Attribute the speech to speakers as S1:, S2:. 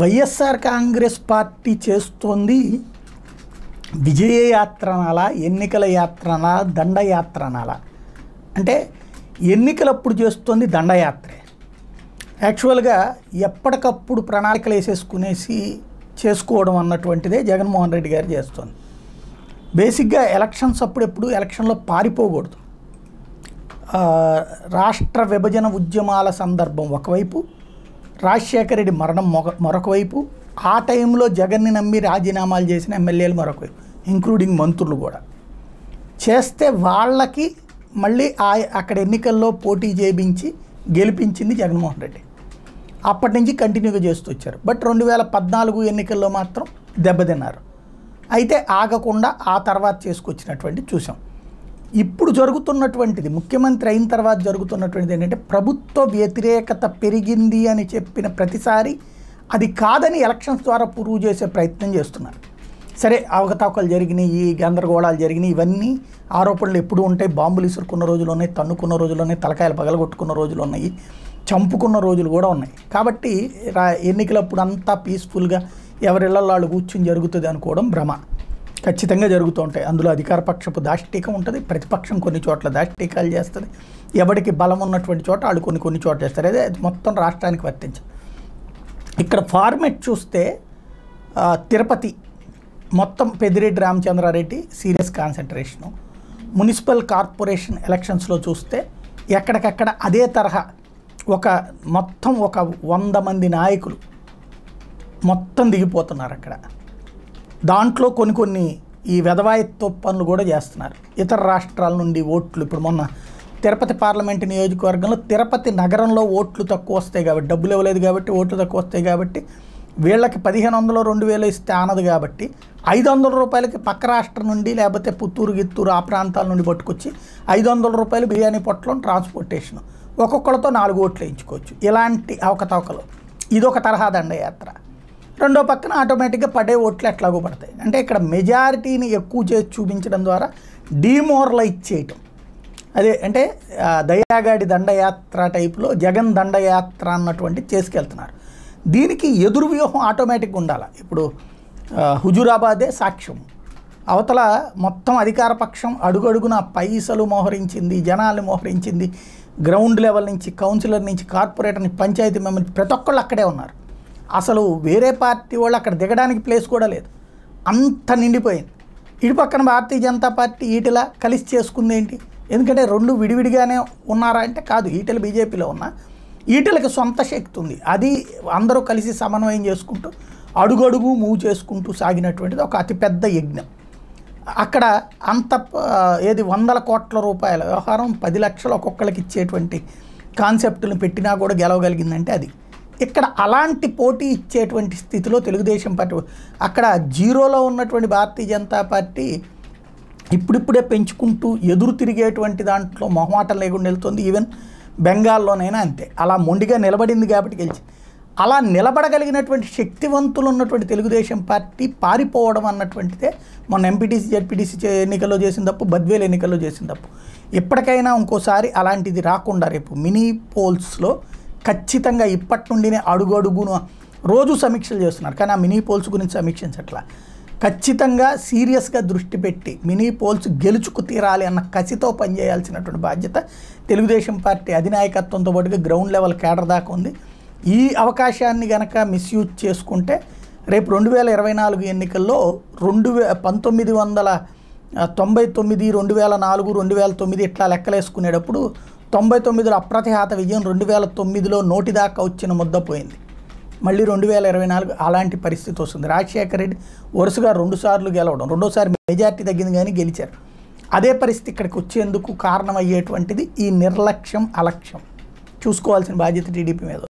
S1: YSR Congress party చేస్తోంది విజయ యాత్రనాల ఎన్నికల యాత్రన దండయాత్రనాల. అంటే ఎన్నికలప్పుడు చేస్తోంది దండయాత్రే. యాక్చువల్గా ఎప్పటికప్పుడు ప్రణాళికలు వేసేసుకునేసి చేసుకోవడం అన్నటువంటిదే జగన్మోహన్ రెడ్డి గారు చేస్తోంది. బేసిక్గా ఎలక్షన్స్ అప్పుడు ఎప్పుడు ఎలక్షన్లో పారిపోకూడదు. రాష్ట్ర విభజన ఉద్యమాల సందర్భం ఒకవైపు రాజశేఖర రెడ్డి మరణం మొగ మరొక వైపు ఆ టైంలో జగన్ని నమ్మి రాజీనామాలు చేసిన ఎమ్మెల్యేలు మరొక వైపు ఇంక్లూడింగ్ మంత్రులు కూడా. చేస్తే వాళ్ళకి మళ్ళీ ఆ అక్కడ ఎన్నికల్లో పోటీ చేయించి గెలిపించింది జగన్మోహన్ రెడ్డి. అప్పటి నుంచి కంటిన్యూగా చేస్తూ వచ్చారు. బట్ రెండు వేల పద్నాలుగు ఎన్నికల్లో మాత్రం దెబ్బతిన్నారు. అయితే ఆగకుండా ఆ తర్వాత చేసుకొచ్చినటువంటి చూసాం. ఇప్పుడు జరుగుతున్నటువంటిది ముఖ్యమంత్రి అయిన తర్వాత జరుగుతున్నటువంటిది ఏంటంటే ప్రభుత్వ వ్యతిరేకత పెరిగింది అని చెప్పిన ప్రతిసారి అది కాదని ఎలక్షన్స్ ద్వారా ప్రూవ్ చేసే ప్రయత్నం చేస్తున్నారు. సరే అవకతవకలు జరిగినాయి గందరగోళాలు జరిగినాయి ఇవన్నీ ఆరోపణలు ఎప్పుడు ఉంటాయి. బాంబులు ఇసురుకున్న రోజులు ఉన్నాయి తన్నుకున్న రోజులు ఉన్నాయి తలకాయలు పగలగొట్టుకున్న రోజులు ఉన్నాయి చంపుకున్న రోజులు కూడా ఉన్నాయి. కాబట్టి రా ఎన్నికలప్పుడు అంతా పీస్ఫుల్గా ఎవరిళ్ళల్లో వాళ్ళు కూర్చుని జరుగుతుంది అనుకోవడం భ్రమ. ఖచ్చితంగా జరుగుతూ ఉంటాయి. అందులో అధికారపక్షపు దాష్టీక ఉంటుంది ప్రతిపక్షం కొన్ని చోట్ల దాష్టీకాలు చేస్తుంది. ఎవరికి బలం ఉన్నటువంటి చోట వాళ్ళు కొన్ని కొన్ని చోట్ల చేస్తారు. అదే మొత్తం రాష్ట్రానికి వర్తించదు ఇక్కడ ఫార్మెట్ చూస్తే తిరుపతి మొత్తం Peddireddy Ramachandra Reddy serious concentration. Municipal corporation ఎలక్షన్స్లో చూస్తే ఎక్కడికక్కడ అదే తరహా ఒక మొత్తం ఒక వంద మంది నాయకులు మొత్తం దిగిపోతున్నారు అక్కడ. దాంట్లో కొన్ని కొన్ని ఈ వెధవాయత్వ పనులు కూడా చేస్తున్నారు. ఇతర రాష్ట్రాల నుండి ఓట్లు ఇప్పుడు మొన్న తిరుపతి పార్లమెంట్ నియోజకవర్గంలో తిరుపతి నగరంలో ఓట్లు తక్కువ వస్తాయి కాబట్టి డబ్బులు ఇవ్వలేదు కాబట్టి ఓట్లు తక్కువ వస్తాయి కాబట్టి వీళ్ళకి పదిహేను వందలు రెండు వేలు ఇస్తే ఆనదు కాబట్టి ఐదు వందల రూపాయలకి పక్క రాష్ట్రం నుండి లేకపోతే పుత్తూరు గిత్తూరు ఆ ప్రాంతాల నుండి పట్టుకొచ్చి ఐదు వందల రూపాయలు బిర్యానీ పొట్టలం ట్రాన్స్పోర్టేషన్. ఒక్కొక్కరితో నాలుగు ఓట్లు వేయించుకోవచ్చు. ఇలాంటి అవకతవకలు. ఇదొక తరహా దండయాత్ర. రెండో పక్కన ఆటోమేటిక్గా పడే ఓట్లు ఎట్లాగో పడతాయి. అంటే ఇక్కడ మెజారిటీని ఎక్కువ చేసి చూపించడం ద్వారా డీమోరలైజ్ చేయటం. అదే అంటే దయాగాడి దండయాత్ర టైప్లో జగన్ దండయాత్ర అన్నటువంటి చేసుకెళ్తున్నారు. దీనికి ఎదురు వ్యూహం ఆటోమేటిక్గా ఉండాలి? ఇప్పుడు హుజురాబాదే హుజూరాబాదే సాక్ష్యం. అవతల మొత్తం అధికార పక్షం అడుగడుగున పైసలు మోహరించింది జనాలు మోహరించింది గ్రౌండ్ లెవెల్ నుంచి కౌన్సిలర్ నుంచి కార్పొరేటర్ నుంచి పంచాయతీ మెంబర్ ప్రతి ఒక్కళ్ళు అక్కడే ఉన్నారు. అసలు వేరే పార్టీ వాళ్ళు అక్కడ దిగడానికి ప్లేస్ కూడా లేదు. అంత నిండిపోయింది. ఇటు పక్కన భారతీయ జనతా పార్టీ ఈటెలా కలిసి చేసుకుంది ఏంటి? ఎందుకంటే రెండు విడివిడిగానే ఉన్నారా అంటే కాదు ఈటెలు బీజేపీలో ఉన్న. ఈటెలకి సొంత శక్తి ఉంది. అది అందరూ కలిసి సమన్వయం చేసుకుంటూ అడుగడుగు మూవ్ చేసుకుంటూ సాగినటువంటిది ఒక అతిపెద్ద యజ్ఞం. అక్కడ అంత ఏది వందల కోట్ల రూపాయల వ్యవహారం పది లక్షలు ఒక్కొక్కరికి ఇచ్చేటువంటి కాన్సెప్టులు పెట్టినా కూడా గెలవగలిగిందంటే అది. ఇక్కడ అలాంటి పోటీ ఇచ్చేటువంటి స్థితిలో తెలుగుదేశం పార్టీ అక్కడ జీరోలో ఉన్నటువంటి భారతీయ జనతా పార్టీ ఇప్పుడిప్పుడే పెంచుకుంటూ ఎదురు తిరిగేటువంటి దాంట్లో మొహమాటం లేకుండా వెళ్తుంది. ఈవెన్ బెంగాల్లోనైనా అంతే. అలా మొండిగా నిలబడింది కాబట్టి గెలిచింది అలా నిలబడగలిగినటువంటి శక్తివంతులు ఉన్నటువంటి తెలుగుదేశం పార్టీ పారిపోవడం అన్నటువంటిదే మొన్న ఎంపీటీసీ జెడ్పీటీసీ ఎన్నికల్లో చేసిన తప్పు బద్వేలు ఎన్నికల్లో చేసిన తప్పు. ఎప్పటికైనా ఇంకోసారి అలాంటిది రాకుండా రేపు మినీ పోల్స్లో ఖచ్చితంగా ఇప్పటి నుండినే అడుగు రోజు సమీక్షలు చేస్తున్నారు. కానీ ఆ మినీ పోల్స్ గురించి సమీక్షించట్లా. ఖచ్చితంగా సీరియస్గా దృష్టి పెట్టి మినీ పోల్స్ గెలుచుకు తీరాలి అన్న కసితో పనిచేయాల్సినటువంటి బాధ్యత తెలుగుదేశం పార్టీ అధినాయకత్వంతో పాటుగా గ్రౌండ్ లెవెల్ కేడర్ దాకా ఉంది. ఈ అవకాశాన్ని గనక మిస్యూజ్ చేసుకుంటే రేపు రెండు వేల ఇరవై నాలుగు ఎన్నికల్లో రెండు వే పంతొమ్మిది వందల తొంభై తొమ్మిది రెండు వేల నాలుగు రెండు వేల తొమ్మిది ఇట్లా లెక్కలేసుకునేటప్పుడు తొంభై తొమ్మిదిలో అప్రతిహాత విజయం రెండు వేల తొమ్మిదిలో నోటి దాకా వచ్చిన ముద్ద పోయింది. మళ్ళీ రెండు వేల ఇరవై నాలుగు అలాంటి పరిస్థితి వస్తుంది. రాజశేఖర రెడ్డి వరుసగా రెండుసార్లు గెలవడం రెండోసారి మెజార్టీ తగ్గింది కానీ గెలిచారు. అదే పరిస్థితి ఇక్కడికి వచ్చేందుకు కారణమయ్యేటువంటిది ఈ నిర్లక్ష్యం అలక్ష్యం. చూసుకోవాల్సిన బాధ్యత టీడీపీ మీద